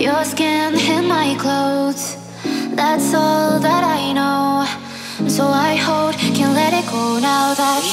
Your skin in my clothes. That's all that I know. So I hold, can't let it go now that